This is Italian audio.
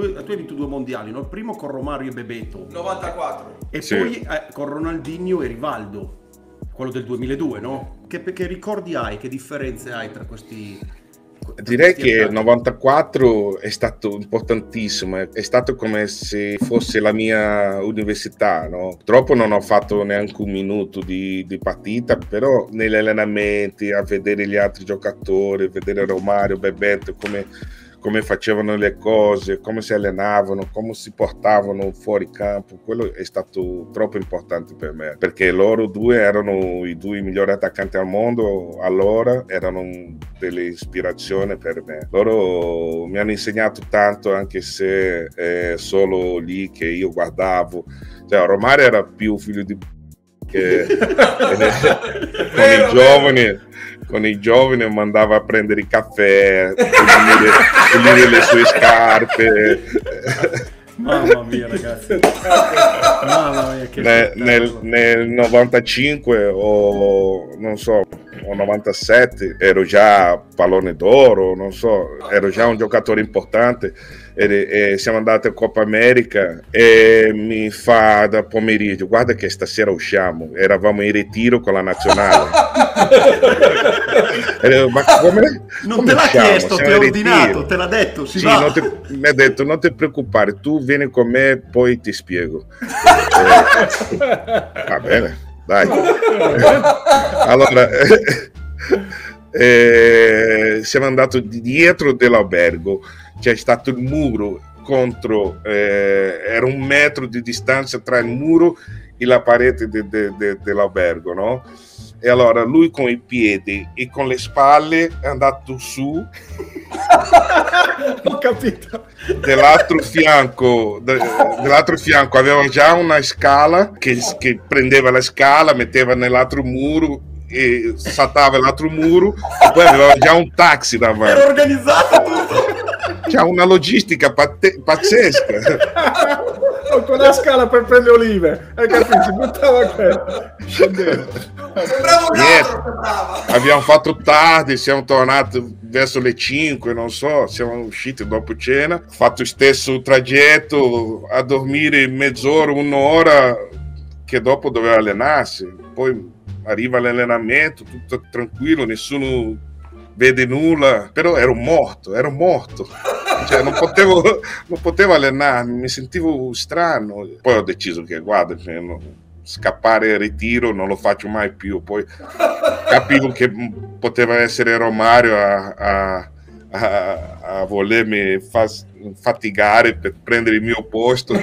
Tu, tu hai vinto due mondiali, no? il primo con Romario e Bebeto 94. e Sì. poi eh, con Ronaldinho e Rivaldo, quello del 2002, no? Che, che ricordi hai, che differenze hai tra questi... Direi che il attacchi? 94 è stato importantissimo, è- è stato come se fosse la mia università, no? Purtroppo non ho fatto neanche un minuto di, di partita, però negli allenamenti, a vedere gli altri giocatori, vedere Romario, Bebeto, come, come facevano le cose, come si allenavano, come si portavano fuori campo, quello è stato troppo importante per me, perché loro due erano i due migliori attaccanti al mondo allora, erano delle ispirazioni per me. Loro mi hanno insegnato tanto, anche se è solo lì che io guardavo. Cioè, Romario era più figlio di che con i giovani con i giovani mandava a prendere i caffè pulire, le sue scarpe. Mamma mia ragazzi. Mamma mia che Ne- nel, nel 95 o non so o 97 ero già pallone d'oro non so ero già un giocatore importante. E, e siamo andati a Coppa America e mi fa da pomeriggio guarda che stasera usciamo eravamo in ritiro con la nazionale ma come Non come te l'ha usciamo? chiesto, Siamo ti ha in ordinato, ritiro." te l'ha detto, si Sì, ti- mi ha detto non ti preoccupare, tu vieni con me, poi ti spiego. Eh, va bene, dai. allora, eh, siamo andati dietro dell'albergo, c'è stato il muro contro, eh, era un metro di distanza tra il muro e la parete de- de- de- dell'albergo, no? E allora lui con i piedi e con le spalle è andato su Ho capito. dell'altro fianco, de- dell'altro fianco aveva già una scala che, che prendeva la scala, metteva nell'altro muro e saltava l'altro muro e poi aveva già un taxi Era davanti. organizzato tutto. C'è una logistica pazzesca. Con la scala per prendere olive. Hai capito? Buttava che scendeva. Sembrava un altro, sembrava. Abbiamo fatto tardi, siamo tornati verso le 5, non so, siamo usciti dopo cena, fatto il stesso tragitto a dormire mezz'ora, un'ora, che dopo doveva allenarsi. Poi arriva l'allenamento, tutto tranquillo, nessuno vede nulla, però ero morto, ero morto. Cioè, non, potevo, non potevo allenarmi, mi sentivo strano. Poi ho deciso che, guarda, cioè, no, scappare al ritiro non lo faccio mai più. Poi capivo che poteva essere Romario a, a- a- a volermi fas- fatigare per prendere il mio posto.